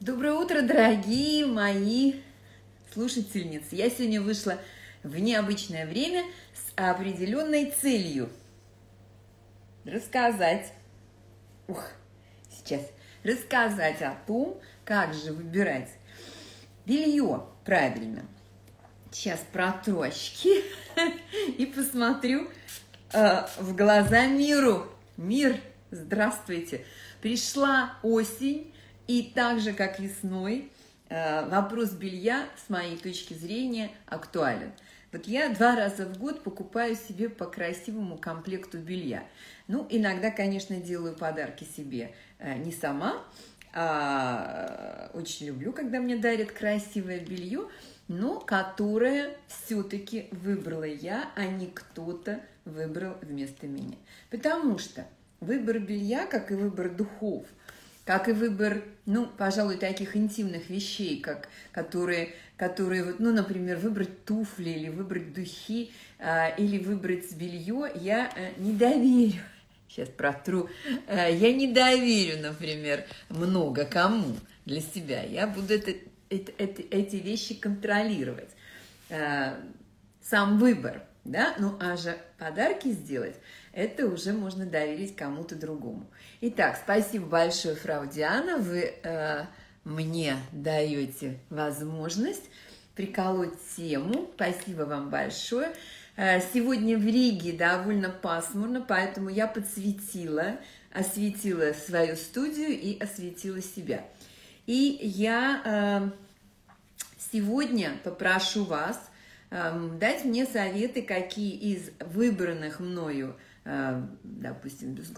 Доброе утро, дорогие мои слушательницы. Я сегодня вышла в необычное время с определенной целью рассказать, ух, сейчас, рассказать о том, как же выбирать белье правильно. Сейчас протру очки и посмотрю э, в глаза миру. Мир, здравствуйте. Пришла осень, и так же, как весной, э, вопрос белья, с моей точки зрения, актуален. Вот я два раза в год покупаю себе по красивому комплекту белья. Ну, иногда, конечно, делаю подарки себе э, не сама, а очень люблю, когда мне дарят красивое белье, но которое все-таки выбрала я, а не кто-то выбрал вместо меня. Потому что выбор белья, как и выбор духов – как и выбор, ну, пожалуй, таких интимных вещей, как, которые, которые вот, ну, например, выбрать туфли или выбрать духи, а, или выбрать белье, я а, не доверю. Сейчас протру. А, я не доверю, например, много кому для себя. Я буду это, это, это, эти вещи контролировать. А, сам выбор, да, ну, а же подарки сделать – это уже можно доверить кому-то другому. Итак, спасибо большое, фрау Диана, вы э, мне даете возможность приколоть тему. Спасибо вам большое. Э, сегодня в Риге довольно пасмурно, поэтому я подсветила, осветила свою студию и осветила себя. И я э, сегодня попрошу вас э, дать мне советы, какие из выбранных мною Э, допустим, без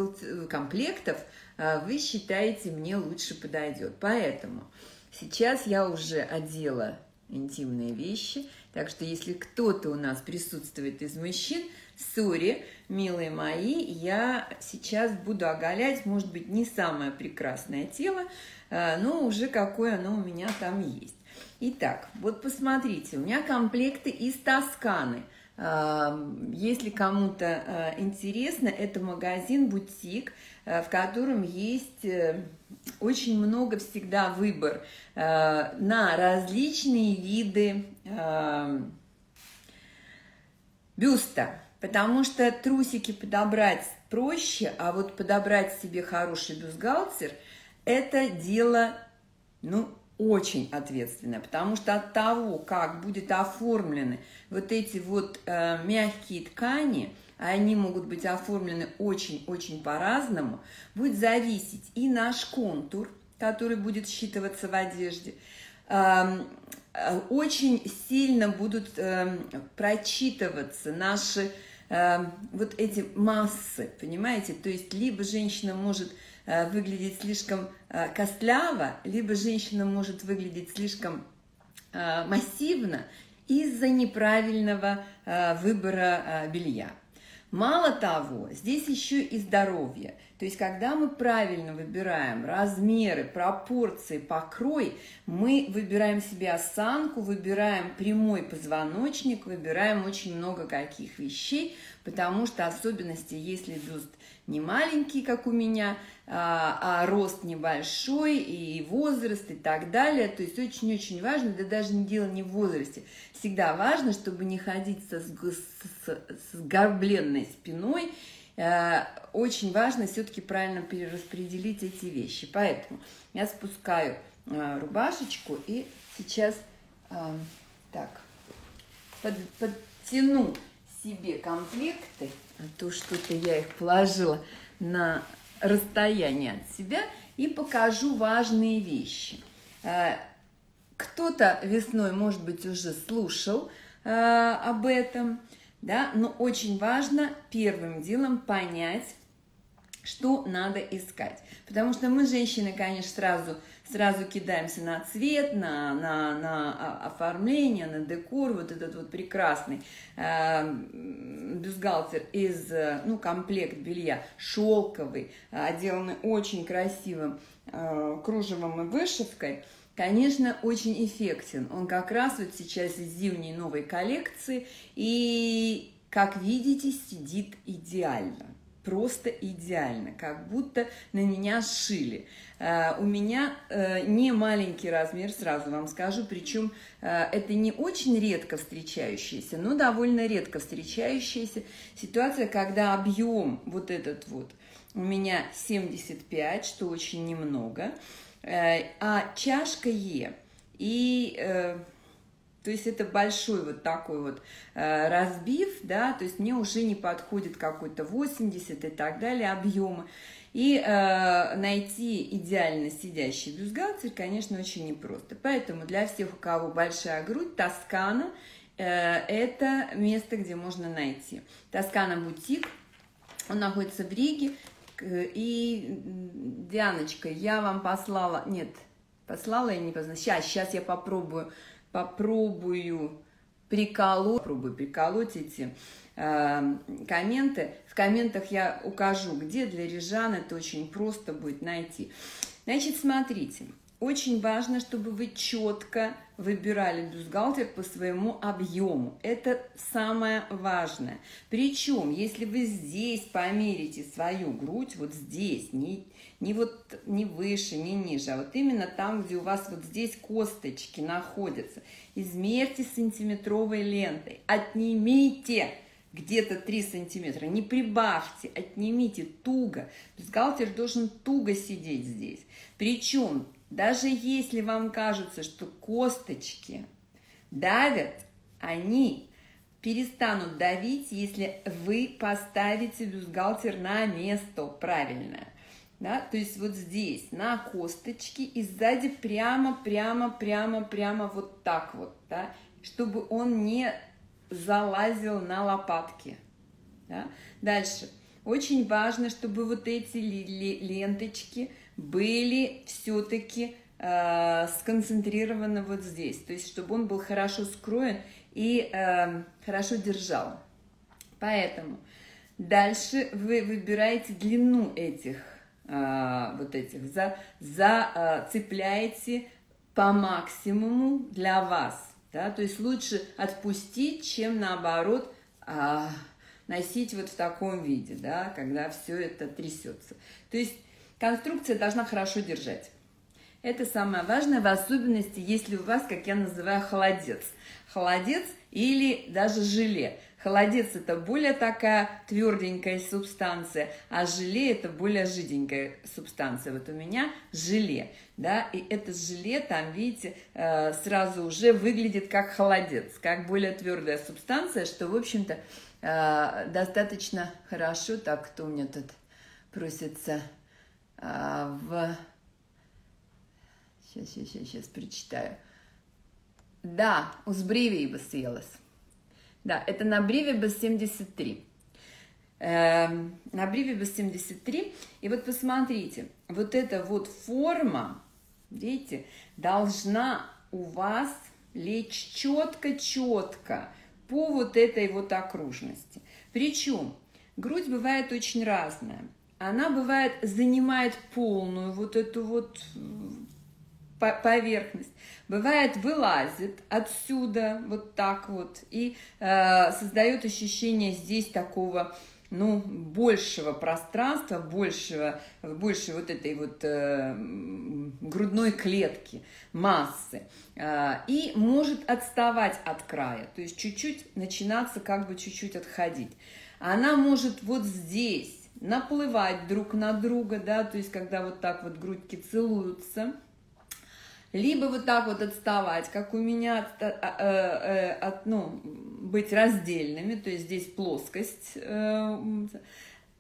комплектов, э, вы считаете, мне лучше подойдет. Поэтому сейчас я уже одела интимные вещи, так что если кто-то у нас присутствует из мужчин, сори, милые мои, я сейчас буду оголять, может быть, не самое прекрасное тело, э, но уже какое оно у меня там есть. Итак, вот посмотрите, у меня комплекты из Тосканы – если кому-то э, интересно, это магазин-бутик, э, в котором есть э, очень много всегда выбор на различные виды бюста. Потому что трусики подобрать проще, а вот подобрать себе хороший бюстгальтер – это дело, ну, очень ответственная, потому что от того, как будет оформлены вот эти вот э, мягкие ткани, а они могут быть оформлены очень-очень по-разному, будет зависеть и наш контур, который будет считываться в одежде, эм, э, очень сильно будут э, прочитываться наши э, вот эти массы, понимаете? То есть либо женщина может выглядеть слишком э, костляво, либо женщина может выглядеть слишком э, массивно из-за неправильного выбора белья. Мало того, здесь еще и здоровье. То есть, когда мы правильно выбираем размеры, пропорции, покрой, мы выбираем себе осанку, выбираем прямой позвоночник, выбираем очень много каких вещей, потому что особенности, если бюст не маленький, как у меня, а, а рост небольшой, и возраст, и так далее. То есть очень-очень важно, да даже не дело не в возрасте, всегда важно, чтобы не ходить со, с, с горбленной спиной, очень важно все-таки правильно перераспределить эти вещи. Поэтому я спускаю а, рубашечку и сейчас так под, подтяну себе комплекты, а то что-то я их положила на расстояние от себя и покажу важные вещи. Э, кто-то весной, может быть, уже слушал э, об этом, да, но очень важно первым делом понять, что надо искать. Потому что мы, женщины, конечно, сразу, сразу кидаемся на цвет, на, на, на оформление, на декор, вот этот вот прекрасный э, бюстгальтер из, ну, комплект белья шелковый, отделанный очень красивым э, кружевом и вышивкой, конечно, очень эффектен. Он как раз вот сейчас из зимней новой коллекции, и, как видите, сидит идеально просто идеально, как будто на меня сшили. Э, у меня э, не маленький размер, сразу вам скажу, причем э, это не очень редко встречающаяся, но довольно редко встречающаяся ситуация, когда объем вот этот вот у меня 75, что очень немного, а чашка Е. И то есть это большой вот такой вот э, разбив, да, то есть мне уже не подходит какой-то 80 и так далее объемы. И э, найти идеально сидящий бюстгальтер, конечно, очень непросто. Поэтому для всех, у кого большая грудь, Тоскана э, это место, где можно найти. Тоскана бутик, он находится в Риге. И, Дианочка, я вам послала, нет, послала я не познала. Сейчас, сейчас я попробую попробую приколоть, попробую приколоть эти э, комменты. В комментах я укажу, где для Рижан это очень просто будет найти. Значит, смотрите, очень важно, чтобы вы четко выбирали бюстгальтер по своему объему. Это самое важное. Причем, если вы здесь померите свою грудь, вот здесь, не, не вот не выше, не ниже, а вот именно там, где у вас вот здесь косточки находятся, измерьте сантиметровой лентой, отнимите где-то 3 сантиметра, не прибавьте, отнимите туго. Бюстгальтер должен туго сидеть здесь. Причем даже если вам кажется, что косточки давят, они перестанут давить, если вы поставите бюстгальтер на место правильное. Да? То есть вот здесь, на косточке, и сзади прямо, прямо, прямо, прямо вот так вот, да? чтобы он не залазил на лопатки. Да? Дальше. Очень важно, чтобы вот эти ленточки были все-таки э, сконцентрированы вот здесь. То есть, чтобы он был хорошо скроен и э, хорошо держал. Поэтому дальше вы выбираете длину этих э, вот этих, за, за, э, цепляете по максимуму для вас. Да? То есть лучше отпустить, чем наоборот э, носить вот в таком виде, да, когда все это трясется. То есть Конструкция должна хорошо держать. Это самое важное, в особенности, если у вас, как я называю, холодец. Холодец или даже желе. Холодец – это более такая тверденькая субстанция, а желе – это более жиденькая субстанция. Вот у меня желе, да, и это желе, там, видите, э, сразу уже выглядит как холодец, как более твердая субстанция, что, в общем-то, э, достаточно хорошо. Так, кто у меня тут просится а, в... Сейчас, сейчас, сейчас, сейчас прочитаю. Да, у Узбривības ielas. Да, это на Бривибас 73. Эм, на Бривибас 73. И вот посмотрите, вот эта вот форма, видите, должна у вас лечь четко-четко по вот этой вот окружности. Причем грудь бывает очень разная она бывает занимает полную вот эту вот поверхность. Бывает вылазит отсюда вот так вот и э, создает ощущение здесь такого ну, большего пространства, большего, больше вот этой вот э, грудной клетки, массы, э, и может отставать от края, то есть чуть-чуть начинаться, как бы чуть-чуть отходить. Она может вот здесь наплывать друг на друга, да, то есть когда вот так вот грудки целуются, либо вот так вот отставать, как у меня, от, а, э, э, от, ну, быть раздельными, то есть здесь плоскость, э,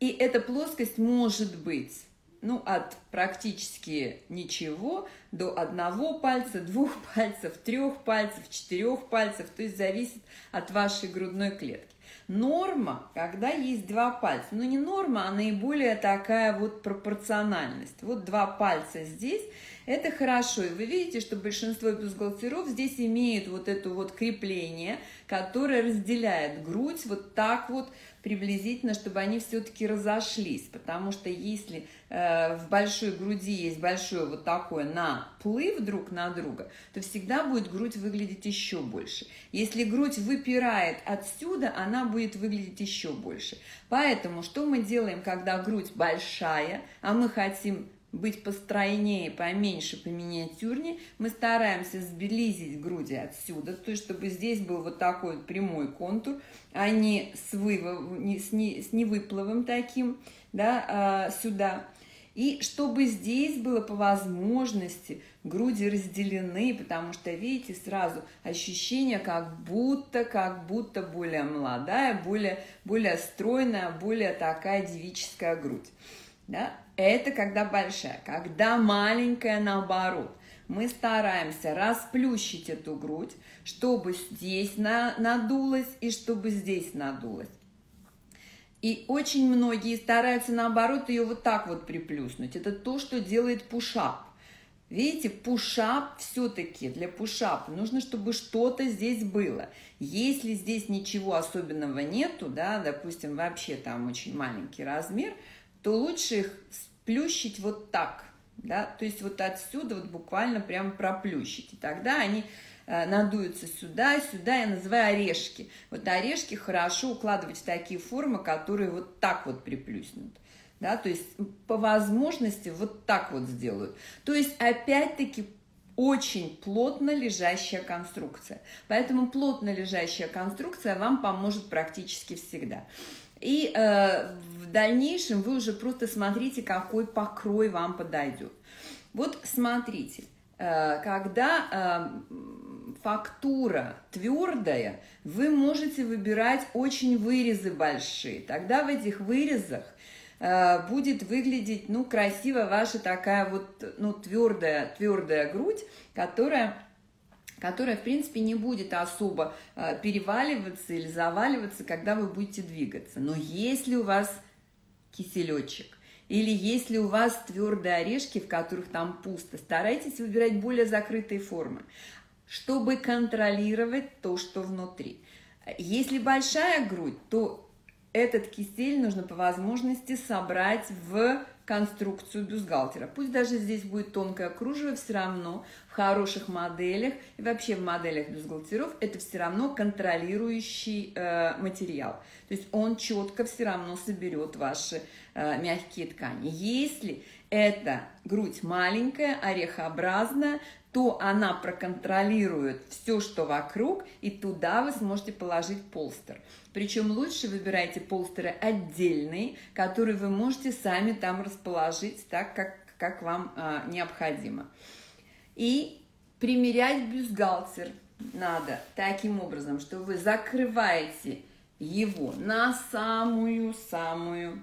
и эта плоскость может быть ну, от практически ничего до одного пальца, двух пальцев, трех пальцев, четырех пальцев, то есть зависит от вашей грудной клетки. Норма, когда есть два пальца. Ну, не норма, а наиболее такая вот пропорциональность. Вот два пальца здесь, Это хорошо. И вы видите, что большинство бюстгальтеров здесь имеют вот это вот крепление, которое разделяет грудь вот так вот приблизительно, чтобы они все-таки разошлись. Потому что если э, в большой груди есть большой вот такой наплыв друг на друга, то всегда будет грудь выглядеть еще больше. Если грудь выпирает отсюда, она будет выглядеть еще больше. Поэтому что мы делаем, когда грудь большая, а мы хотим быть постройнее, поменьше, поминиатюрнее, мы стараемся сблизить груди отсюда, то есть чтобы здесь был вот такой вот прямой контур, а не с, вывов, не, с, не, с невыплывом таким, да, а, сюда. И чтобы здесь было по возможности груди разделены, потому что, видите, сразу ощущение, как будто, как будто более молодая, более, более стройная, более такая девическая грудь. Да? Это когда большая. Когда маленькая, наоборот. Мы стараемся расплющить эту грудь, чтобы здесь на, надулась и чтобы здесь надулась. И очень многие стараются, наоборот, ее вот так вот приплюснуть. Это то, что делает пушап. Видите, пушап все-таки, для пушапа нужно, чтобы что-то здесь было. Если здесь ничего особенного нету, да, допустим, вообще там очень маленький размер – то лучше их сплющить вот так, да, то есть вот отсюда вот буквально прям проплющить, и тогда они э, надуются сюда, сюда, я называю орешки. Вот орешки хорошо укладывать в такие формы, которые вот так вот приплюснут. Да, то есть по возможности вот так вот сделают. То есть опять-таки очень плотно лежащая конструкция. Поэтому плотно лежащая конструкция вам поможет практически всегда. И э, в дальнейшем вы уже просто смотрите, какой покрой вам подойдет. Вот смотрите, э, когда э, фактура твердая, вы можете выбирать очень вырезы большие. Тогда в этих вырезах э, будет выглядеть, ну, красиво ваша такая вот, ну, твердая, твердая грудь, которая которая, в принципе, не будет особо переваливаться или заваливаться, когда вы будете двигаться. Но если у вас киселечек, или если у вас твердые орешки, в которых там пусто, старайтесь выбирать более закрытые формы, чтобы контролировать то, что внутри. Если большая грудь, то этот кисель нужно по возможности собрать в конструкцию бюстгальтера. Пусть даже здесь будет тонкое кружево, все равно в хороших моделях и вообще в моделях бюстгальтеров это все равно контролирующий э, материал. То есть он четко все равно соберет ваши э, мягкие ткани. Если эта грудь маленькая, орехообразная, то она проконтролирует все, что вокруг, и туда вы сможете положить полстер. Причем лучше выбирайте полстеры отдельные, которые вы можете сами там расположить так, как, как вам а, необходимо. И примерять бюстгальтер надо таким образом, что вы закрываете его на самую-самую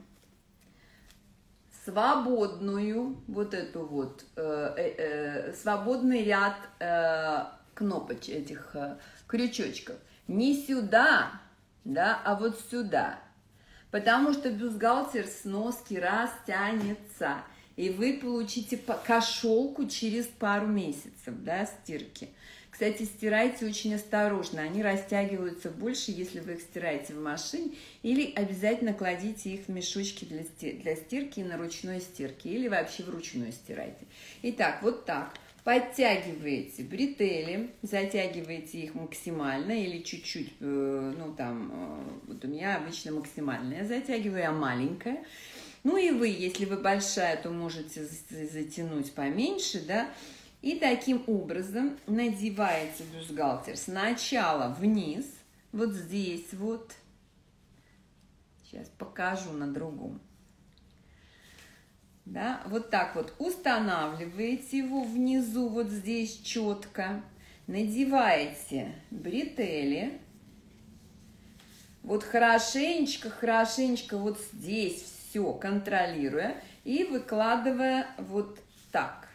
свободную, вот эту вот, э, э, э, свободный ряд э, кнопочек, этих э, крючочков. Не сюда, да, а вот сюда. Потому что бюстгальтер с носки растянется, и вы получите кошелку через пару месяцев, да, стирки. Кстати, стирайте очень осторожно, они растягиваются больше, если вы их стираете в машине, или обязательно кладите их в мешочки для, для стирки на ручной стирке, или вообще вручную стирайте. Итак, вот так. Подтягиваете бретели, затягиваете их максимально или чуть-чуть, э, ну там, э, вот у меня обычно максимальная, затягиваю, я маленькая. Ну и вы, если вы большая, то можете затянуть поменьше, да, и таким образом надеваете бюстгальтер сначала вниз, вот здесь вот. Сейчас покажу на другом. Да, вот так вот устанавливаете его внизу, вот здесь четко. Надеваете бретели. Вот хорошенечко, хорошенечко вот здесь все контролируя и выкладывая вот так.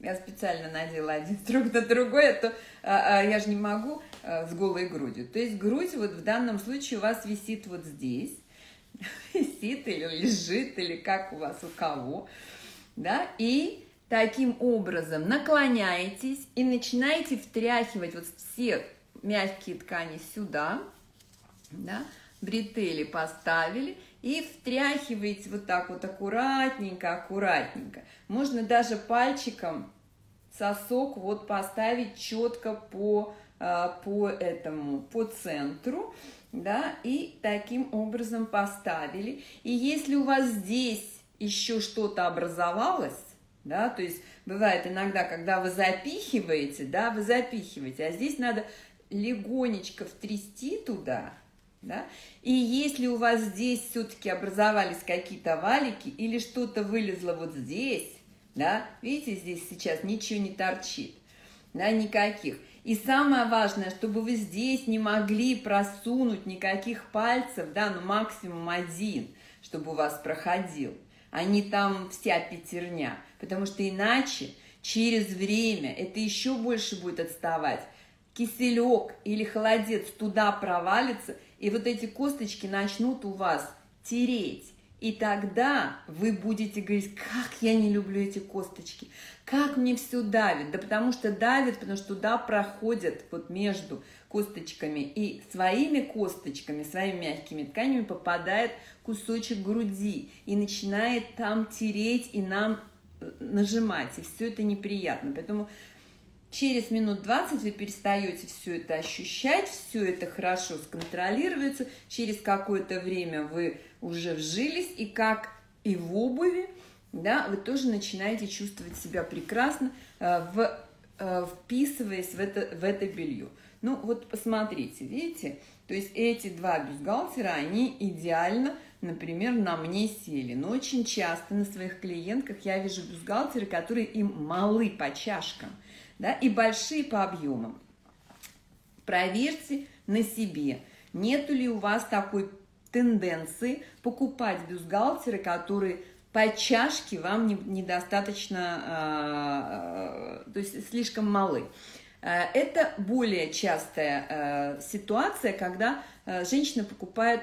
Я специально надела один друг на другой, а то а, а, я же не могу а, с голой грудью. То есть грудь вот в данном случае у вас висит вот здесь, висит или лежит, или как у вас, у кого, да, и таким образом наклоняетесь и начинаете втряхивать вот все мягкие ткани сюда, да, бретели поставили и втряхиваете вот так вот аккуратненько, аккуратненько. Можно даже пальчиком сосок вот поставить четко по, по этому, по центру, да, и таким образом поставили. И если у вас здесь еще что-то образовалось, да, то есть бывает иногда, когда вы запихиваете, да, вы запихиваете, а здесь надо легонечко втрясти туда, да, и если у вас здесь все-таки образовались какие-то валики или что-то вылезло вот здесь, да, видите, здесь сейчас ничего не торчит, да, никаких. И самое важное, чтобы вы здесь не могли просунуть никаких пальцев, да, ну максимум один, чтобы у вас проходил, а не там вся пятерня, потому что иначе через время это еще больше будет отставать. Киселек или холодец туда провалится, и вот эти косточки начнут у вас тереть. И тогда вы будете говорить, как я не люблю эти косточки, как мне все давит. Да потому что давит, потому что туда проходят вот между косточками и своими косточками, своими мягкими тканями попадает кусочек груди и начинает там тереть и нам э, нажимать. И все это неприятно. Поэтому Через минут 20 вы перестаете все это ощущать, все это хорошо сконтролируется. Через какое-то время вы уже вжились, и как и в обуви, да, вы тоже начинаете чувствовать себя прекрасно, э, в, э, вписываясь в это, в это белье. Ну вот посмотрите, видите, то есть эти два бюстгальтера, они идеально, например, на мне сели. Но очень часто на своих клиентках я вижу бюстгальтеры, которые им малы по чашкам – да, и большие по объемам. Проверьте на себе, нету ли у вас такой тенденции покупать бюстгальтеры, которые по чашке вам недостаточно, э, то есть слишком малы. Э, это более частая ситуация, когда женщина покупает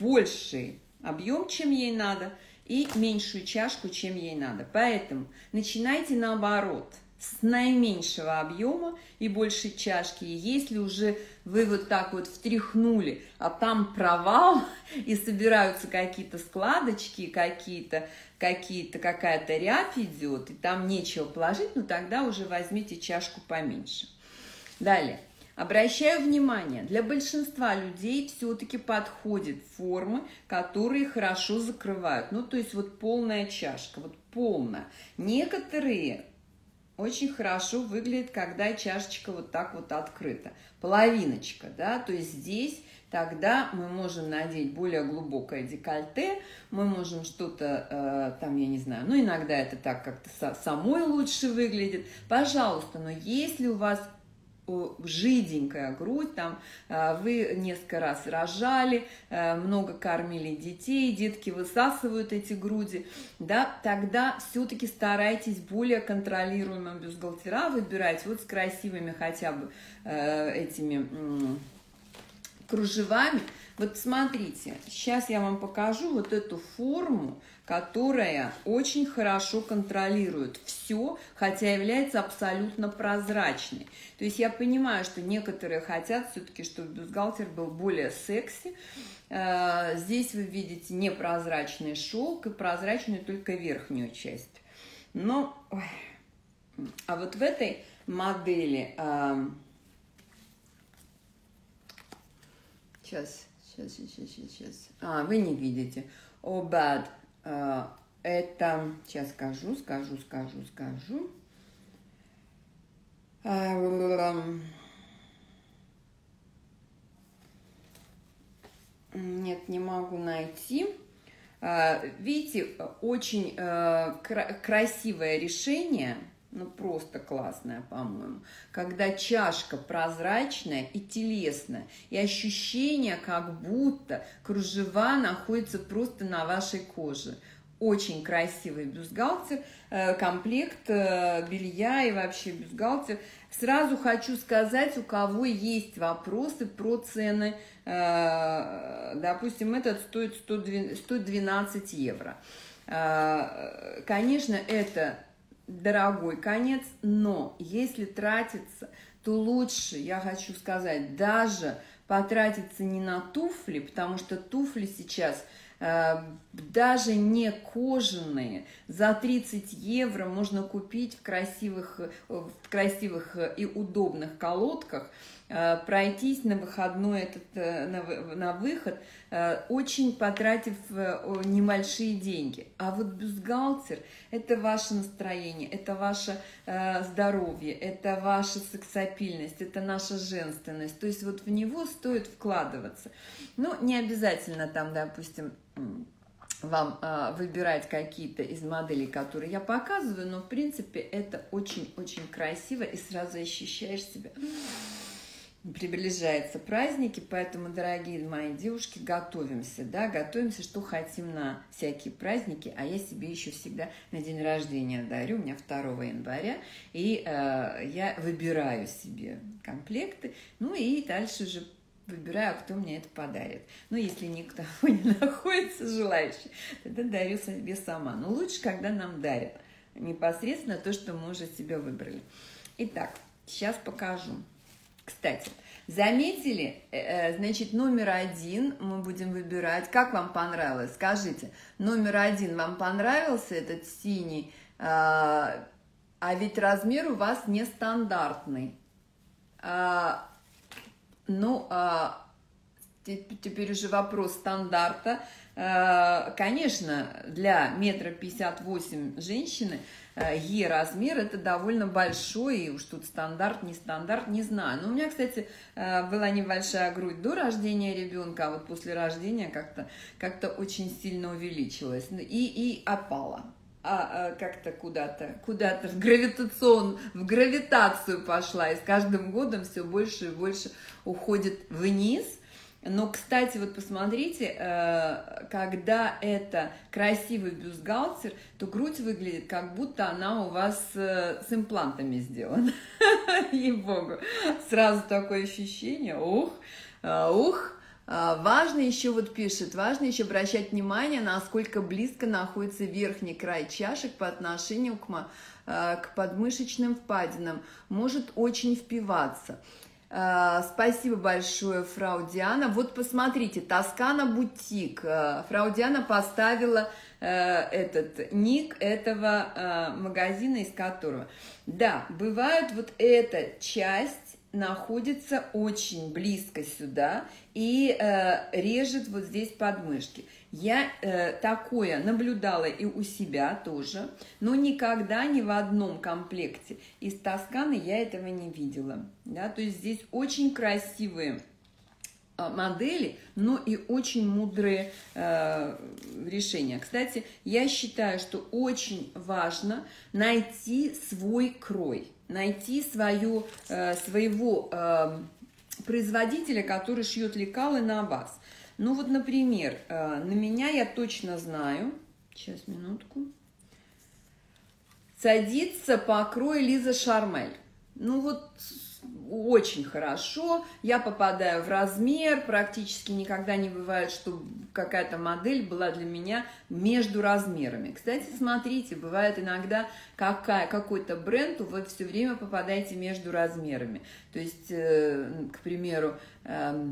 больший объем, чем ей надо, и меньшую чашку, чем ей надо. Поэтому начинайте наоборот – с наименьшего объема и большей чашки. И если уже вы вот так вот втряхнули, а там провал, и собираются какие-то складочки, какие-то, какие-то, какая-то рябь идет, и там нечего положить, ну тогда уже возьмите чашку поменьше. Далее. Обращаю внимание, для большинства людей все-таки подходят формы, которые хорошо закрывают. Ну, то есть вот полная чашка, вот полная. Некоторые очень хорошо выглядит, когда чашечка вот так вот открыта. Половиночка, да, то есть здесь тогда мы можем надеть более глубокое декольте, мы можем что-то э, там, я не знаю, ну иногда это так как-то самой лучше выглядит. Пожалуйста, но если у вас жиденькая грудь, там э, вы несколько раз рожали, э, много кормили детей, детки высасывают эти груди, да, тогда все-таки старайтесь более контролируемым бюстгальтера выбирать, вот с красивыми хотя бы э, этими кружевами. Вот смотрите, сейчас я вам покажу вот эту форму, которая очень хорошо контролирует все, хотя является абсолютно прозрачной. То есть я понимаю, что некоторые хотят все-таки, чтобы бюстгальтер был более секси. Э, здесь вы видите непрозрачный шелк и прозрачную только верхнюю часть. Но, а вот в этой модели, сейчас, сейчас, сейчас, сейчас, а, вы не видите, Oh Bad. Э, это, сейчас скажу, скажу, скажу, скажу. Э, нет, не могу найти. Э, видите, очень красивое решение, ну просто классное, по-моему, когда чашка прозрачная и телесная, и ощущение, как будто кружева находятся просто на вашей коже. Очень красивый бюстгальтер, э, комплект э, белья и вообще бюстгальтер. Сразу хочу сказать, у кого есть вопросы про цены, э, допустим, этот стоит 112 евро. Конечно, это дорогой конец, но если тратиться, то лучше, я хочу сказать, даже потратиться не на туфли, потому что туфли сейчас э, даже не кожаные, за 30 евро можно купить в красивых, в красивых и удобных колодках – Э, пройтись на выходной этот, э, на, на выход, э, очень потратив небольшие деньги. А вот бюстгальтер – это ваше настроение, это ваше здоровье, это ваша сексапильность, это наша женственность. То есть вот в него стоит вкладываться. Ну, не обязательно там, допустим, вам э, выбирать какие-то из моделей, которые я показываю, но в принципе это очень-очень красиво и сразу ощущаешь себя приближаются праздники, поэтому, дорогие мои девушки, готовимся, да, готовимся, что хотим на всякие праздники, а я себе еще всегда на день рождения дарю, у меня 2 января, и э, я выбираю себе комплекты, ну и дальше уже выбираю, кто мне это подарит. Ну, если никто не находится желающий, тогда дарю себе сама. Но лучше, когда нам дарят непосредственно то, что мы уже себе выбрали. Итак, сейчас покажу. Кстати, заметили, э, э, значит, номер один мы будем выбирать. Как вам понравилось? Скажите, номер один вам понравился этот синий, а, а ведь размер у вас нестандартный. А, ну, а, теперь уже вопрос стандарта. Конечно, для метра пятьдесят восемь женщины – Е размер, это довольно большой, и уж тут стандарт, не стандарт, не знаю. Но у меня, кстати, э, была небольшая грудь до рождения ребенка, а вот после рождения как-то как, -то, очень сильно увеличилась. И, и опала. А, а как-то куда-то, куда-то в гравитацион, в гравитацию пошла, и с каждым годом все больше и больше уходит вниз – но, кстати, вот посмотрите, э, когда это красивый бюстгальтер, то грудь выглядит, как будто она у вас э, с имплантами сделана. Ей-богу. Сразу такое ощущение. Ух, э, ух. Важно еще, вот пишет, важно еще обращать внимание, насколько близко находится верхний край чашек по отношению к, к подмышечным впадинам. Может очень впиваться. Э, спасибо большое, фрау Диана. Вот посмотрите, Тоскана Бутик. Э, фрау Диана поставила э, этот ник этого магазина, из которого. Да, бывает вот эта часть находится очень близко сюда и режет вот здесь подмышки. Я э, такое наблюдала и у себя тоже, но никогда ни в одном комплекте из Тосканы я этого не видела. Да? То есть здесь очень красивые э, модели, но и очень мудрые э, решения. Кстати, я считаю, что очень важно найти свой крой, найти свою, э, своего э, производителя, который шьет лекалы на вас. Ну вот, например, э, на меня я точно знаю, сейчас, минутку, садится покрой Лиза Шармель. Ну вот очень хорошо, я попадаю в размер, практически никогда не бывает, что какая-то модель была для меня между размерами. Кстати, смотрите, бывает иногда какая, какой-то бренд, вы все время попадаете между размерами. То есть, э, к примеру, э,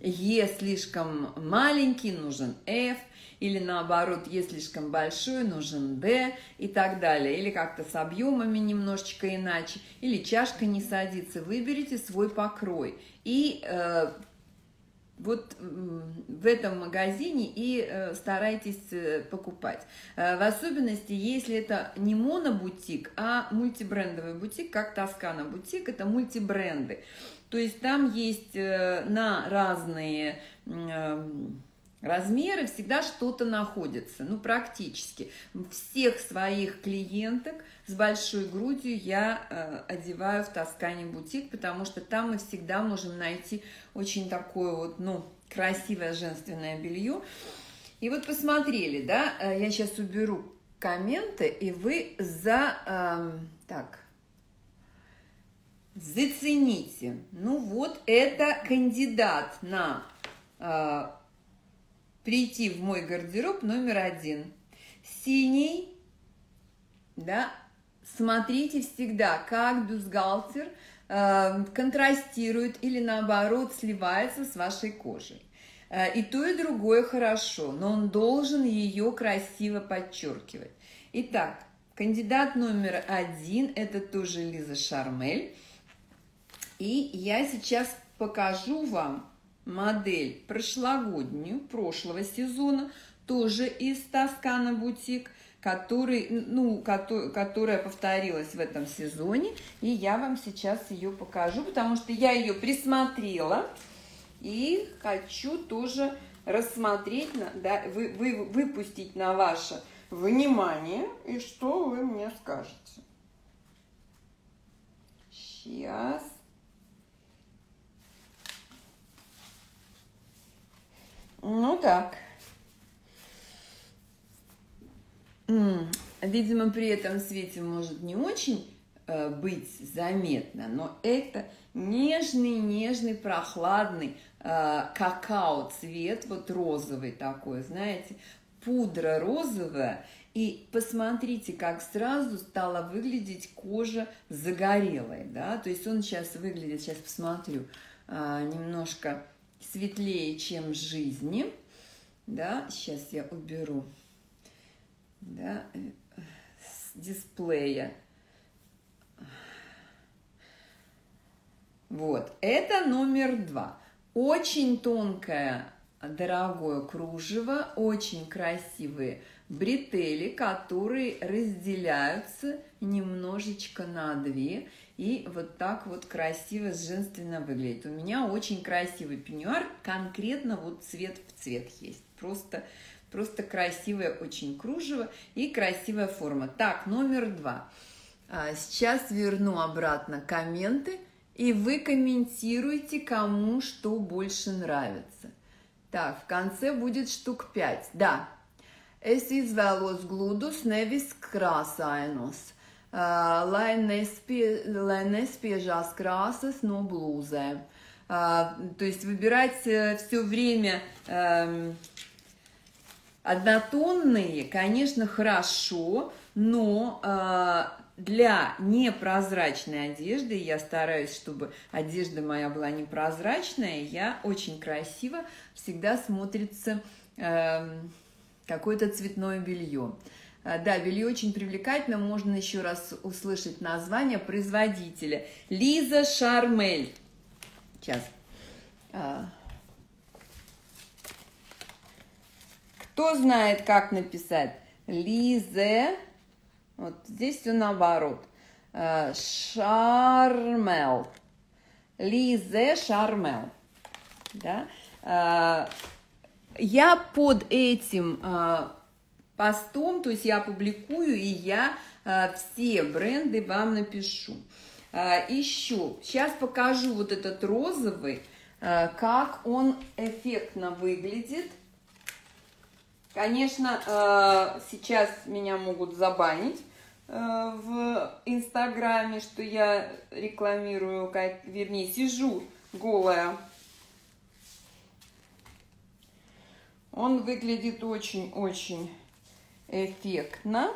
Е слишком маленький, нужен F – или наоборот, есть слишком большой, нужен D и так далее, или как-то с объемами немножечко иначе, или чашка не садится, выберите свой покрой и э, вот в этом магазине и э, старайтесь э, покупать. Э, в особенности, если это не монобутик, а мультибрендовый бутик, как Тоскана бутик, это мультибренды. То есть там есть на разные размеры всегда что-то находится, ну практически. Всех своих клиенток с большой грудью я э, одеваю в Тоскане бутик, потому что там мы всегда можем найти очень такое вот, ну, красивое женственное белье. И вот посмотрели, да, э, я сейчас уберу комменты, и вы за... Э, так, зацените. Ну вот, это кандидат на э, прийти в мой гардероб номер один. Синий, да, смотрите всегда, как бюстгальтер э, контрастирует или наоборот сливается с вашей кожей. Э, и то, и другое хорошо, но он должен ее красиво подчеркивать. Итак, кандидат номер один – это тоже Лиза Шармель. И я сейчас покажу вам модель прошлогоднюю, прошлого сезона, тоже из Тоскана Бутик, который, ну, который, которая повторилась в этом сезоне. И я вам сейчас ее покажу, потому что я ее присмотрела и хочу тоже рассмотреть, да, вы, вы, выпустить на ваше внимание. И что вы мне скажете? Сейчас. Ну так. Видимо, при этом свете может не очень э, быть заметно, но это нежный-нежный, прохладный э, какао цвет, вот розовый такой, знаете, пудра розовая. И посмотрите, как сразу стала выглядеть кожа загорелой, да, то есть он сейчас выглядит, сейчас посмотрю, э, немножко светлее, чем жизни. Да, сейчас я уберу да, с дисплея. Вот, это номер два. Очень тонкое, дорогое кружево, очень красивые бретели, которые разделяются немножечко на две. И вот так вот красиво, женственно выглядит. У меня очень красивый пеньюар, конкретно вот цвет в цвет есть. Просто, просто красивое очень кружево и красивая форма. Так, номер два. А, сейчас верну обратно комменты, и вы комментируете, кому что больше нравится. Так, в конце будет штук 5. Да. Es izvēlos gludus, nevis krāsainus lai, неспе, lai неспежас красas но блузы. То есть выбирать все время однотонные, конечно, хорошо, но для непрозрачной одежды, я стараюсь, чтобы одежда моя была непрозрачная, я очень красиво всегда смотрится эм, какое-то цветное белье. А, да, белье очень привлекательно. Можно еще раз услышать название производителя. Лиза Шармель. Сейчас. А. Кто знает, как написать? Лизе. Вот здесь все наоборот. А, Шармел. Лизе Шармел. Да? Я под этим постом, то есть я публикую, и я э, все бренды вам напишу. Э, еще, сейчас покажу вот этот розовый, как он эффектно выглядит. Конечно, сейчас меня могут забанить в Инстаграме, что я рекламирую, вернее, сижу голая. Он выглядит очень-очень эффектно.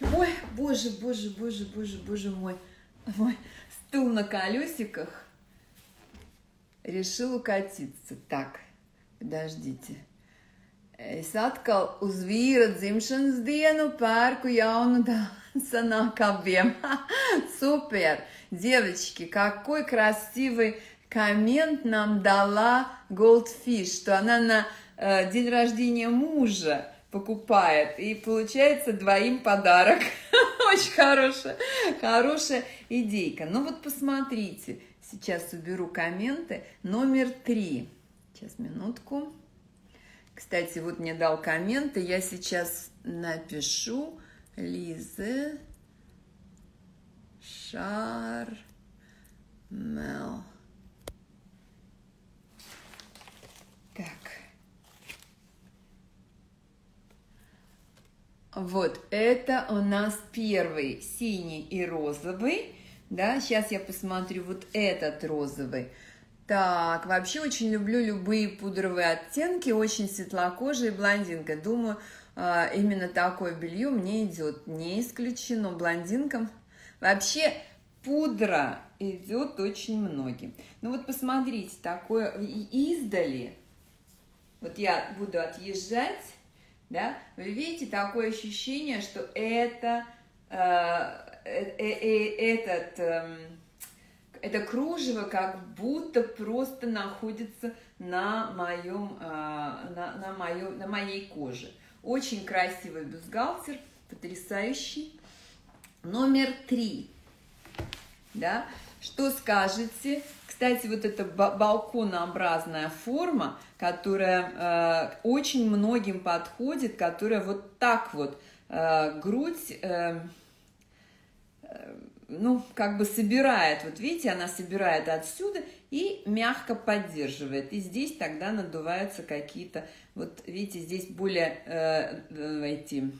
Ой, боже, боже, боже, боже, боже мой. Мой стул на колесиках решил укатиться. Так, подождите. Es atkal uz vīra dzimšanas dienu pērku jaunu санакабем. Супер! Девочки, какой красивый коммент нам дала Goldfish, что она на э, день рождения мужа покупает. И получается двоим подарок. Очень хорошая, хорошая идейка. Ну вот посмотрите, сейчас уберу комменты. Номер три. Сейчас, минутку. Кстати, вот мне дал комменты, я сейчас напишу Лизы Шармел. Вот, это у нас первый синий и розовый. Да, сейчас я посмотрю вот этот розовый. Так, вообще очень люблю любые пудровые оттенки, очень светлокожая блондинка. Думаю, э, именно такое белье мне идет. Не исключено блондинкам. Вообще пудра идет очень многим. Ну вот посмотрите, такое издали, вот я буду отъезжать, да, вы видите такое ощущение, что это, э, э, э, э, этот, э, это кружево как будто просто находится на моем, э, на, на, моем, на моей коже. Очень красивый бюстгальтер, потрясающий. Номер три да, что скажете? Кстати, вот эта балконообразная форма, которая э, очень многим подходит, которая вот так вот э, грудь, э, э, ну, как бы собирает, вот видите, она собирает отсюда и мягко поддерживает. И здесь тогда надуваются какие-то, вот видите, здесь более эти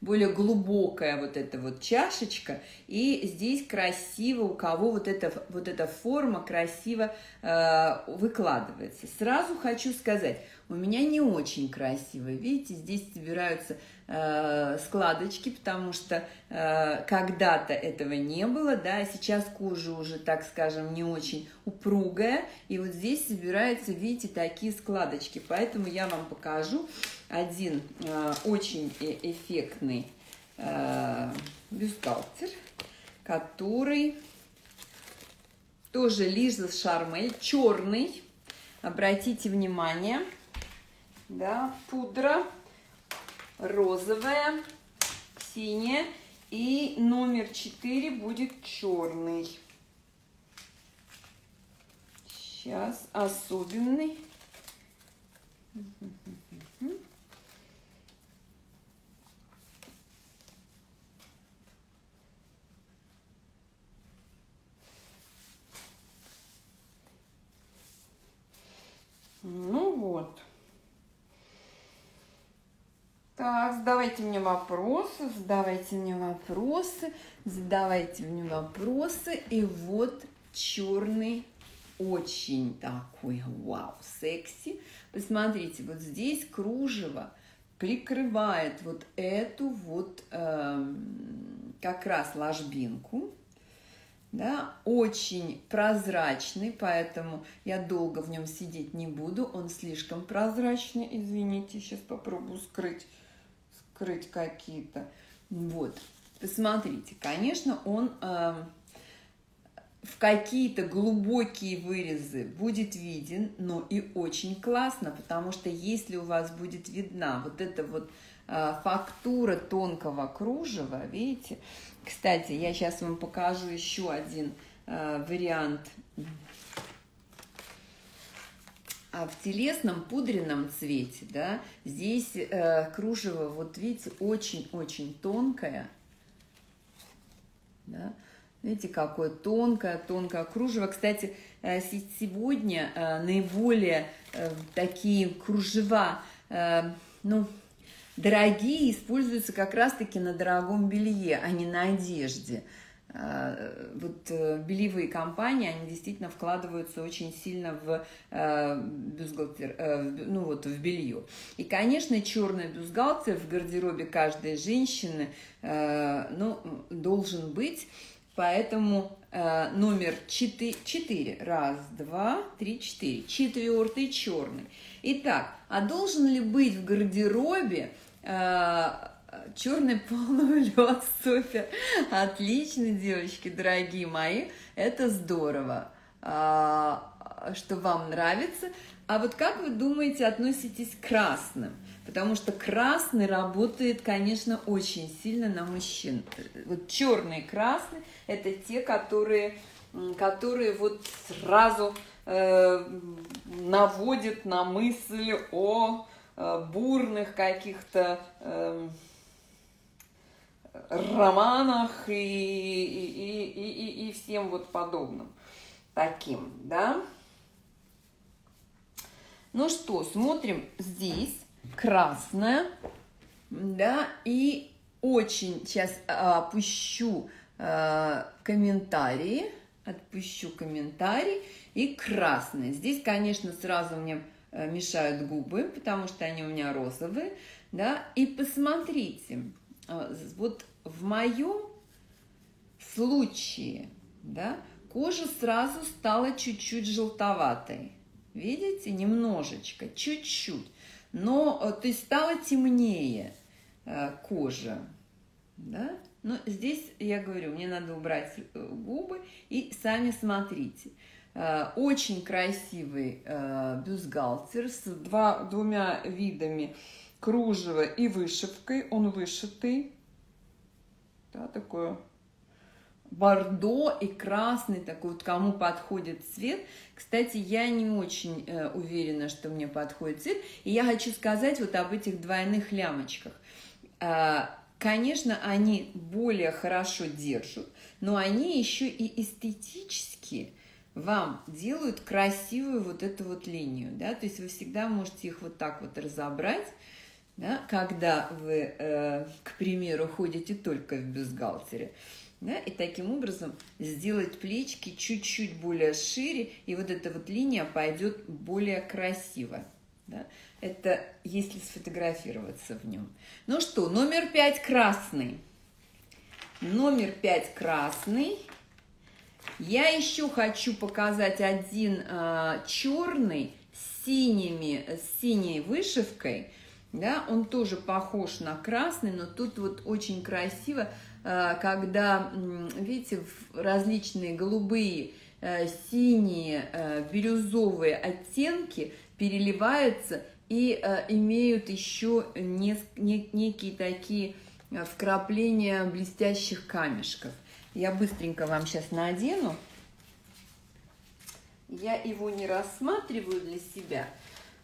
более глубокая вот эта вот чашечка, и здесь красиво у кого вот эта, вот эта форма красиво э, выкладывается. Сразу хочу сказать, у меня не очень красиво, видите, здесь собираются э, складочки, потому что э, когда-то этого не было, да, сейчас кожа уже, так скажем, не очень упругая, и вот здесь собираются, видите, такие складочки, поэтому я вам покажу один э, очень э эффектный э, бюстгальтер, который тоже Лиза Шармель, черный, обратите внимание, да, пудра розовая, синяя и номер 4 будет черный. Сейчас особенный вот. Так, задавайте мне вопросы, задавайте мне вопросы, задавайте мне вопросы. И вот черный, очень такой, вау, секси. Посмотрите, вот здесь кружево прикрывает вот эту вот э, как раз ложбинку. Да, очень прозрачный, поэтому я долго в нем сидеть не буду. Он слишком прозрачный, извините, сейчас попробую скрыть скрыть какие-то. Вот, посмотрите, конечно, он э, в какие-то глубокие вырезы будет виден, но и очень классно, потому что если у вас будет видна вот эта вот э, фактура тонкого кружева, видите, кстати, я сейчас вам покажу еще один э, вариант а в телесном пудренном цвете, да, здесь э, кружево, вот видите, очень-очень тонкое, да, видите, какое тонкое, тонкое кружево. Кстати, э, сегодня э, наиболее э, такие кружева, ну, дорогие, используются как раз-таки на дорогом белье, а не на одежде. Э, вот э, белевые компании, они действительно вкладываются очень сильно в э, бюстгальтер, ну вот в белье. И, конечно, черный бюстгальтер в гардеробе каждой женщины, ну, должен быть, поэтому номер 4, 4, раз, два, три, четыре, четвертый черный. Итак, а должен ли быть в гардеробе черный полный лед, супер. Отлично, девочки, дорогие мои, это здорово, а, что вам нравится. А вот как вы думаете, относитесь к красным? Потому что красный работает, конечно, очень сильно на мужчин. Вот черный и красный – это те, которые, которые вот сразу э, наводят на мысль о э, бурных каких-то э, романах и, и, и, и, и всем вот подобным таким, да. Ну что, смотрим здесь красное, да, и очень сейчас опущу э, комментарии, отпущу комментарий и красный. Здесь, конечно, сразу мне э, мешают губы, потому что они у меня розовые, да, и посмотрите, а, вот в моем случае, да, кожа сразу стала чуть-чуть желтоватой. Видите, немножечко, чуть-чуть. Но, э, то есть, стала темнее э, кожа, да. Но здесь, я говорю, мне надо убрать э, губы, и сами смотрите. Очень красивый бюстгальтер с два, двумя видами кружева и вышивкой. Он вышитый. Да, такое бордо и красный, такой вот кому подходит цвет. Кстати, я не очень э, уверена, что мне подходит цвет. И я хочу сказать вот об этих двойных лямочках. Э, конечно, они более хорошо держат, но они еще и эстетически вам делают красивую вот эту вот линию, да, то есть вы всегда можете их вот так вот разобрать, да, когда вы, э, к примеру, ходите только в бюстгальтере, да, и таким образом сделать плечики чуть-чуть более шире, и вот эта вот линия пойдет более красиво. Да? Это если сфотографироваться в нем. Ну что, номер пять красный. Номер пять красный. Я еще хочу показать один а, черный с синими, с синей вышивкой. Да, он тоже похож на красный, но тут вот очень красиво Э, когда, видите, различные голубые, э, синие, э, бирюзовые оттенки переливаются и имеют еще некие такие вкрапления блестящих камешков. Я быстренько вам сейчас надену. Я его не рассматриваю для себя.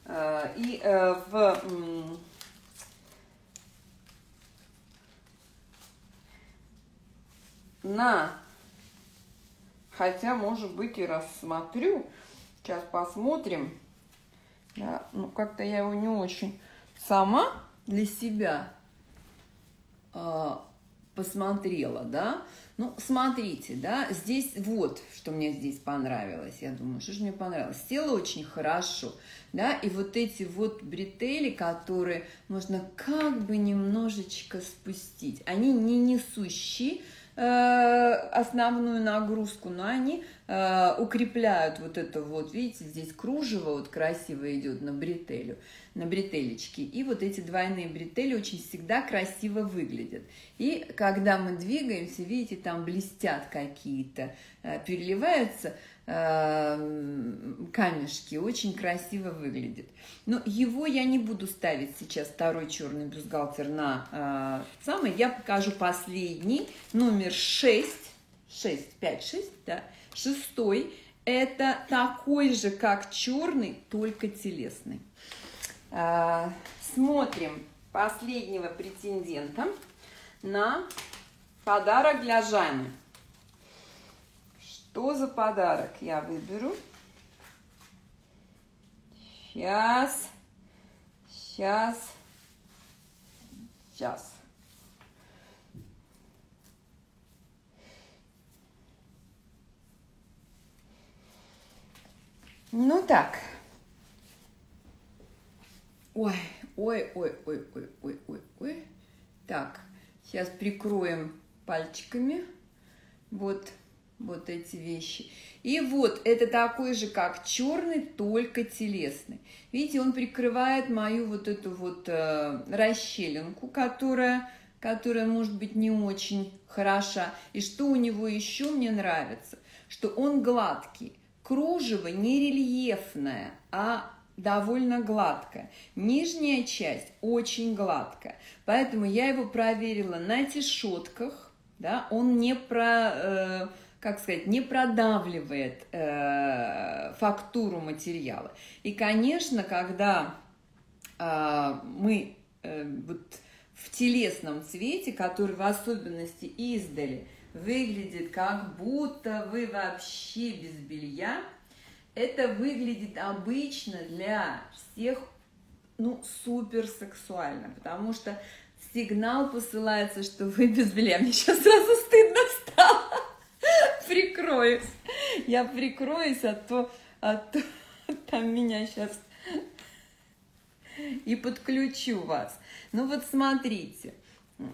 И в на, хотя, может быть, и рассмотрю. Сейчас посмотрим. Да, ну, как-то я его не очень сама для себя э, посмотрела, да. Ну, смотрите, да, здесь вот, что мне здесь понравилось. Я думаю, что же мне понравилось. Тело очень хорошо, да, и вот эти вот бретели, которые можно как бы немножечко спустить. Они не несущие, основную нагрузку, но они э, укрепляют вот это вот, видите, здесь кружево вот красиво идет на бретелю, на бретелечке, и вот эти двойные бретели очень всегда красиво выглядят. И когда мы двигаемся, видите, там блестят какие-то, э, переливаются, камешки, очень красиво выглядит. Но его я не буду ставить сейчас, второй черный бюстгальтер на э, самый. Я покажу последний, номер 6, 6, 5, 6, да, шестой. Это такой же, как черный, только телесный. Э, смотрим последнего претендента на подарок для Жаны. Что за подарок я выберу? Сейчас. Сейчас. Сейчас. Ну так. Ой, ой, ой, ой, ой, ой, ой, ой. Так, сейчас прикроем пальчиками. Вот вот эти вещи. И вот это такой же, как черный, только телесный. Видите, он прикрывает мою вот эту вот э, расщелинку, которая, которая может быть не очень хороша. И что у него еще мне нравится, что он гладкий. Кружево не рельефное, а довольно гладкая. Нижняя часть очень гладкая. Поэтому я его проверила на тишотках. Да, он не про... Э, как сказать, не продавливает э, фактуру материала. И, конечно, когда э, мы э, вот в телесном цвете, который в особенности издали выглядит как будто вы вообще без белья, это выглядит обычно для всех ну, супер сексуально, потому что сигнал посылается, что вы без белья. Мне сейчас сразу стыдно стало прикроюсь. Я прикроюсь, а то, а то там меня сейчас и подключу вас. Ну вот смотрите,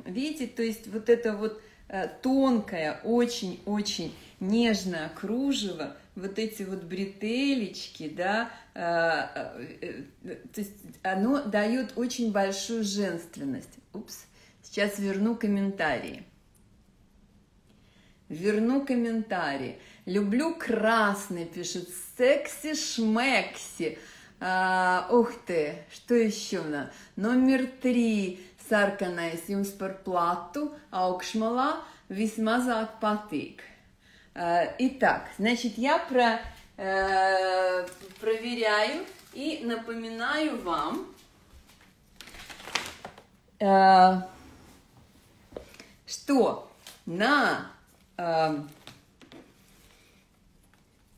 видите, то есть вот это вот э, тонкое, очень-очень нежное кружево, вот эти вот бретелечки, да, э, э, то есть оно дает очень большую женственность. Упс, сейчас верну комментарии. Верну комментарии. Люблю красный, пишет, секси-шмекси. А, ух ты, что еще на? Номер три. Sarkanais jums par platu augšmalā vismazāk patīk. Итак, значит, я про, uh, проверяю и напоминаю вам, uh, что на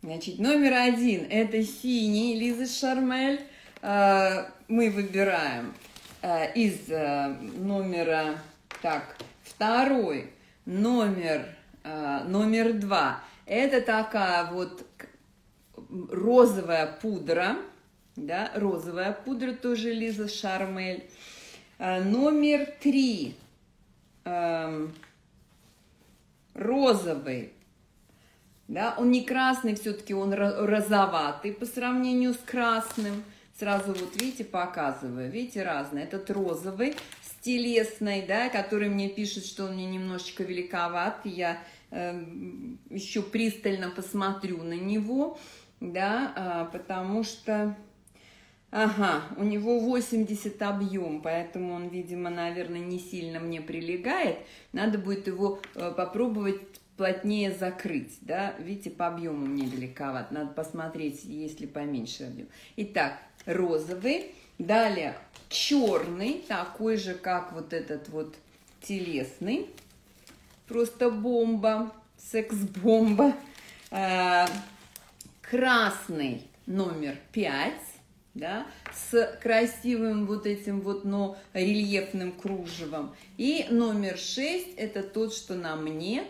Значит, номер один – это синий Лиза Шармель. А, мы выбираем а, из а, номера, так, второй, номер, номер два. Это такая вот розовая пудра, да, розовая пудра тоже Лиза Шармель. Номер три, розовый да, он не красный, все-таки он розоватый по сравнению с красным. Сразу вот, видите, показываю, видите, разный. Этот розовый с телесной, да, который мне пишет, что он мне немножечко великоват. Я э, еще пристально посмотрю на него, да, э, потому что... Ага, у него 80 объем, поэтому он, видимо, наверное, не сильно мне прилегает. Надо будет его э, попробовать плотнее закрыть, да, видите, по объему мне великоват, надо посмотреть, есть ли поменьше объем. Итак, розовый, далее черный, такой же, как вот этот вот телесный, просто бомба, секс-бомба, а, красный номер 5, да, с красивым вот этим вот, но рельефным кружевом. И номер 6, это тот, что на мне,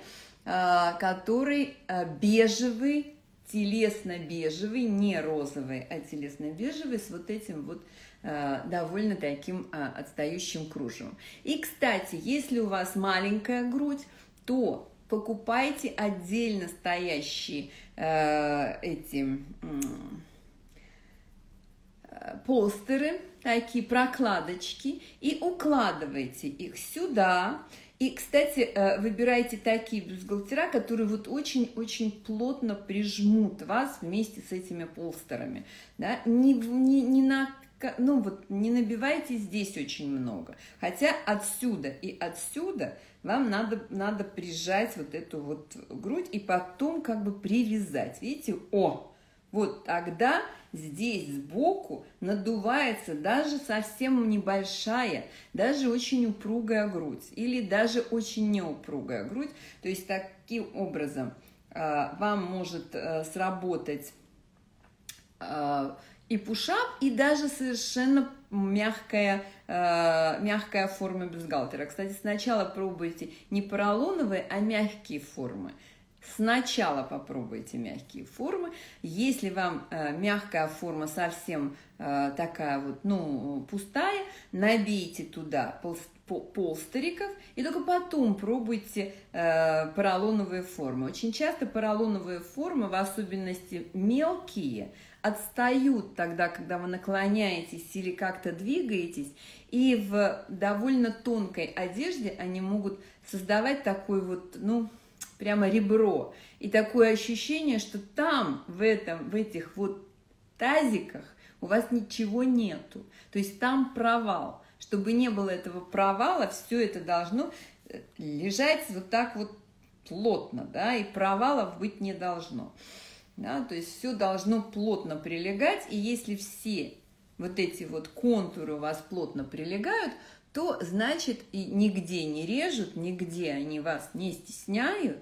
а, который а, бежевый, телесно-бежевый, не розовый, а телесно-бежевый с вот этим вот а, довольно таким отстающим кружевом. И, кстати, если у вас маленькая грудь, то покупайте отдельно стоящие эти полстеры, такие прокладочки, и укладывайте их сюда, и, кстати, э, выбирайте такие бюстгальтера, которые вот очень-очень плотно прижмут вас вместе с этими полстерами. Да? Не, не, не на ну вот не набивайте здесь очень много. Хотя отсюда и отсюда вам надо, надо прижать вот эту вот грудь и потом как бы привязать. Видите, о, вот тогда здесь сбоку надувается даже совсем небольшая, даже очень упругая грудь или даже очень неупругая грудь. То есть таким образом э, вам может э, сработать э, и пушап, и даже совершенно мягкая, э, мягкая форма бюстгальтера. Кстати, сначала пробуйте не поролоновые, а мягкие формы. Сначала попробуйте мягкие формы. Если вам э, мягкая форма совсем э, такая вот, ну, пустая, набейте туда пол, пол, полстериков и только потом пробуйте э, поролоновые формы. Очень часто поролоновые формы, в особенности мелкие, отстают тогда, когда вы наклоняетесь или как-то двигаетесь, и в довольно тонкой одежде они могут создавать такой вот, ну, прямо ребро. И такое ощущение, что там, в, этом, в этих вот тазиках, у вас ничего нету. То есть там провал. Чтобы не было этого провала, все это должно э, лежать вот так вот плотно, да, и провалов быть не должно. Да, то есть все должно плотно прилегать, и если все вот эти вот контуры у вас плотно прилегают, то значит и нигде не режут, нигде они вас не стесняют,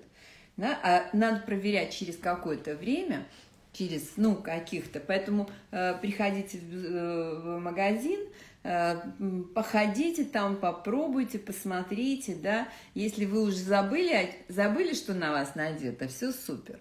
да, а надо проверять через какое-то время, через, ну, каких-то. Поэтому э, приходите в, э, в магазин, э, походите там, попробуйте, посмотрите, да. Если вы уже забыли, забыли, что на вас надето, все супер.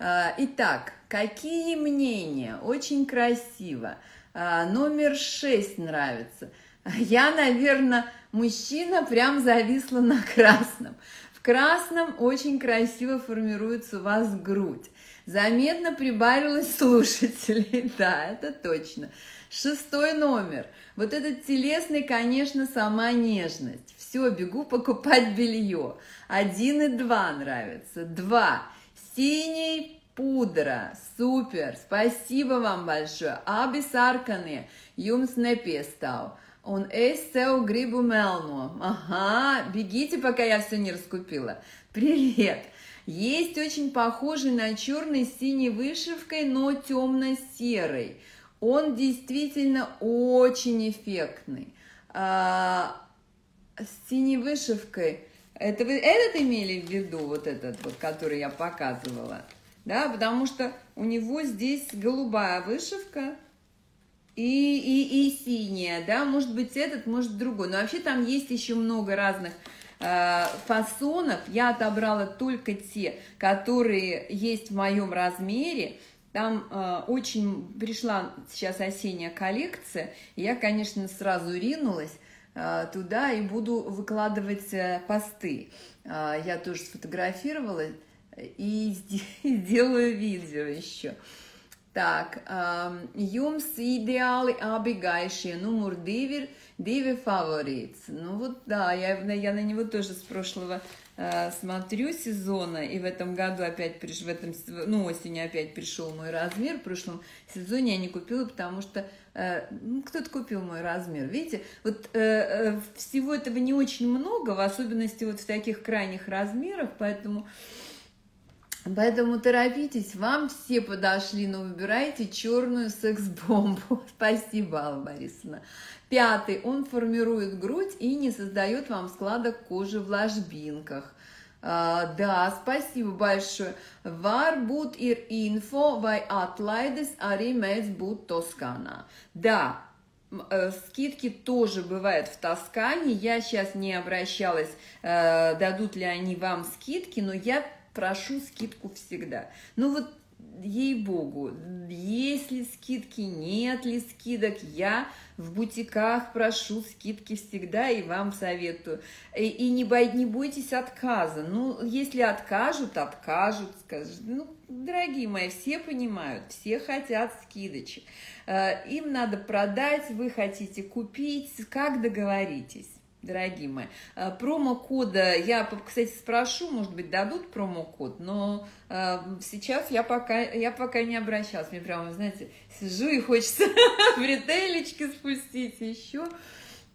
Э, итак, какие мнения? Очень красиво. А, номер шесть нравится. Я, наверное, мужчина прям зависла на красном. Красном очень красиво формируется у вас грудь. Заметно прибавилось слушателей, да, это точно. Шестой номер. Вот этот телесный, конечно, сама нежность. Все, бегу покупать белье. Один и два нравится. Два. Синий пудра. Супер. Спасибо вам большое. Abi sarkanie jums nepiestāv. Он es sev gribu melno. Ага, бегите, пока я все не раскупила. Привет. Есть очень похожий на черный с синей вышивкой, но темно-серый. Он действительно очень эффектный. А, с синей вышивкой. Это вы этот имели в виду, вот этот вот, который я показывала? Да, потому что у него здесь голубая вышивка и, и, и синяя, да, может быть этот, может другой. Но вообще там есть еще много разных Э, фасонов я отобрала только те, которые есть в моем размере. Там э, очень пришла сейчас осенняя коллекция. Я, конечно, сразу ринулась э, туда и буду выкладывать э, посты. Э, я тоже сфотографировала и сделаю видео еще. Так, jums ideāli abi gaišie numur divi Диви фаворит. Ну вот да, я, я на него тоже с прошлого э, смотрю сезона, и в этом году опять приш, в этом, ну, осенью опять пришел мой размер, в прошлом сезоне я не купила, потому что э, ну, кто-то купил мой размер. Видите, вот э, э, всего этого не очень много, в особенности вот в таких крайних размерах, поэтому... Поэтому торопитесь, вам все подошли, но выбирайте черную секс-бомбу. Спасибо, Алла Борисовна. Пятый, он формирует грудь и не создает вам складок кожи в ложбинках. Uh, да, спасибо большое. Varbūt ir info vai atlaides arī mēs Тоскана. Да, э, скидки тоже бывают в Тоскане. Я сейчас не обращалась, э, дадут ли они вам скидки, но я прошу скидку всегда. Ну вот, ей-богу, есть ли скидки, нет ли скидок, я в бутиках прошу скидки всегда и вам советую. И, и не, бой, не бойтесь отказа. Ну, если откажут, откажут, скажут. Ну, дорогие мои, все понимают, все хотят скидочек. Э, им надо продать, вы хотите купить, как договоритесь дорогие мои. Э, промокода я, кстати, спрошу, может быть, дадут промокод, но э, сейчас я пока, я пока не обращалась. Мне прямо, знаете, сижу и хочется в ритейлечке спустить еще.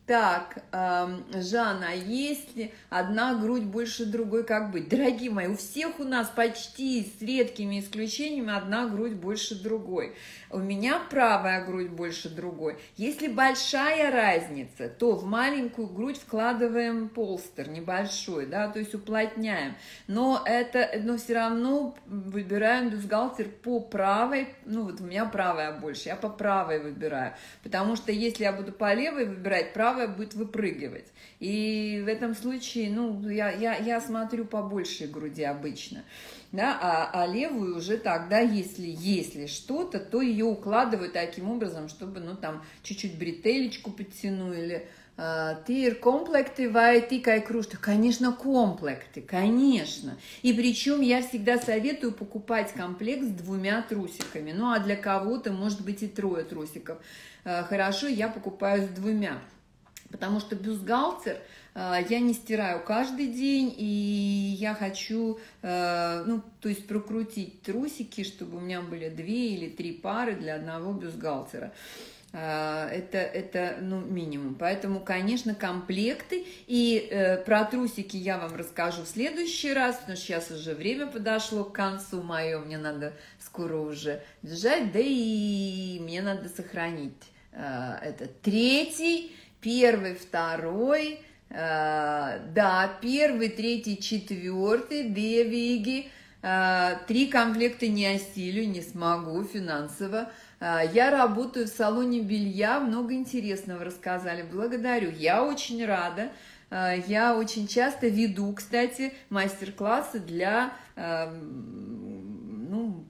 Так, э, Жанна, а если одна грудь больше другой, как быть? Дорогие мои, у всех у нас почти с редкими исключениями одна грудь больше другой. У меня правая грудь больше другой. Если большая разница, то в маленькую грудь вкладываем полстер небольшой, да, то есть уплотняем. Но это, но все равно выбираем бюстгальтер по правой, ну вот у меня правая больше, я по правой выбираю. Потому что если я буду по левой выбирать, правая будет выпрыгивать. И в этом случае, ну, я, я, я смотрю по большей груди обычно да, а, а левую уже тогда, если, если что-то, то ее укладывают таким образом, чтобы, ну, там, чуть-чуть бретелечку подтянули, Tie ir комплекты vai tikai krusti? Конечно, комплекты, конечно. И причем я всегда советую покупать комплект с двумя трусиками. Ну, а для кого-то, может быть, и трое трусиков. Хорошо, я покупаю с двумя. Потому что бюстгальтер а, я не стираю каждый день, и я хочу, э, ну, то есть прокрутить трусики, чтобы у меня были две или три пары для одного бюстгальтера. А, это, это ну, минимум. Поэтому, конечно, комплекты. И э, про трусики я вам расскажу в следующий раз, потому что сейчас уже время подошло к концу мое. Мне надо скоро уже бежать, да и мне надо сохранить э, это третий, первый, второй, Э, да, первый, третий, четвертый, две виги, э, три комплекта не осилю, не смогу финансово. Э, я работаю в салоне белья, много интересного рассказали, благодарю. Я очень рада. Я очень часто веду, кстати, мастер-классы для ну,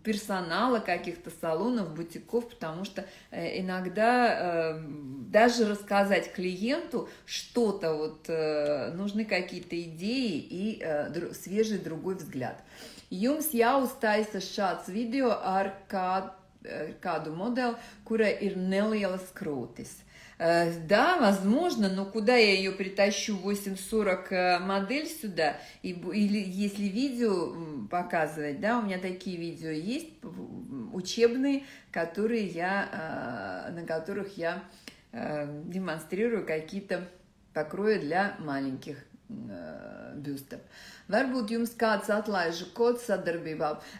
персонала каких-то салонов, бутиков, потому что э, иногда э, даже рассказать клиенту что-то, вот э, нужны какие-то идеи и э, свежий другой взгляд. Jums jāuztaisa šāds video ar kādu, kādu modeli, kurai ir nelielas krūtis. Э, да, возможно, но куда я ее притащу 840 э, модель сюда, и, или если видео показывать, да, у меня такие видео есть, учебные, которые я, э, на которых я демонстрирую какие-то покрои для маленьких бюстов. Varbūt jums kāds atlaižu kods.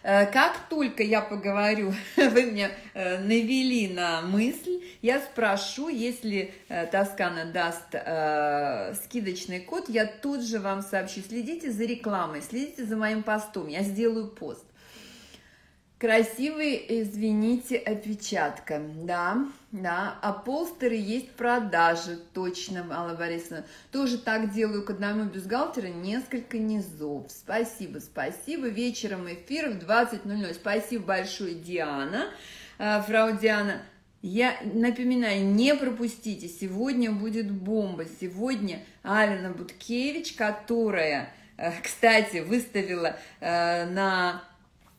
Как только я поговорю, вы меня навели на мысль, я спрошу, если Тоскана даст скидочный код, я тут же вам сообщу. Следите за рекламой, следите за моим постом, я сделаю пост. Красивый, извините, опечатка. Да, да. А полстеры есть в продаже, точно, Алла Борисовна. Тоже так делаю к одному бюстгальтеру несколько низов. Спасибо, спасибо. Вечером эфир в 20.00. Спасибо большое, Диана, э, фрау Диана. Я напоминаю, не пропустите, сегодня будет бомба. Сегодня Алина Буткевич, которая, э, кстати, выставила э, на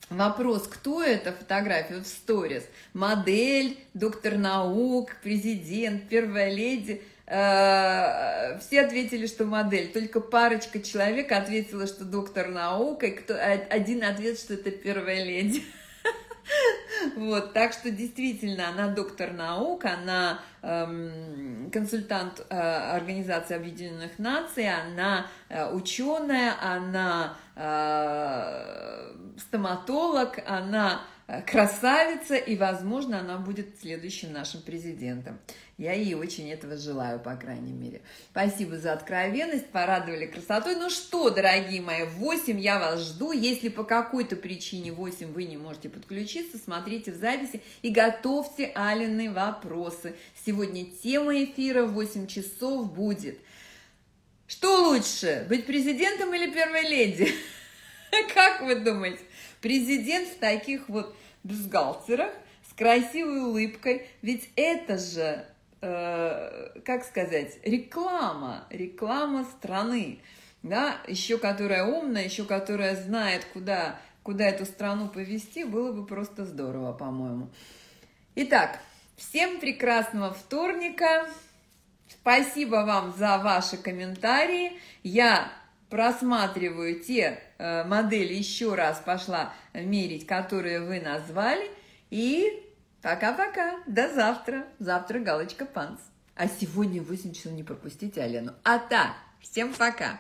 Вопрос, кто это фотография в сторис? Модель, доктор наук, президент, первая леди. Э, все ответили, что модель. Только парочка человек ответила, что доктор наук, и кто, один ответ, что это первая леди. Вот, так что действительно она доктор наук, она эм, консультант э, Организации Объединенных Наций, она э, ученая, она э, стоматолог, она красавица, и, возможно, она будет следующим нашим президентом. Я ей очень этого желаю, по крайней мере. Спасибо за откровенность, порадовали красотой. Ну что, дорогие мои, 8 я вас жду. Если по какой-то причине 8 вы не можете подключиться, смотрите в записи и готовьте Алины вопросы. Сегодня тема эфира в 8 часов будет. Что лучше, быть президентом или первой леди? Как вы думаете? Президент в таких вот бюстгальтерах с красивой улыбкой, ведь это же, э, как сказать, реклама, реклама страны, да, еще которая умная, еще которая знает, куда, куда эту страну повести, было бы просто здорово, по-моему. Итак, всем прекрасного вторника. Спасибо вам за ваши комментарии. Я просматриваю те э, модели, еще раз пошла мерить, которые вы назвали. И пока-пока, до завтра. Завтра галочка панц. А сегодня в 8 часов не пропустите Алену. А так, всем пока!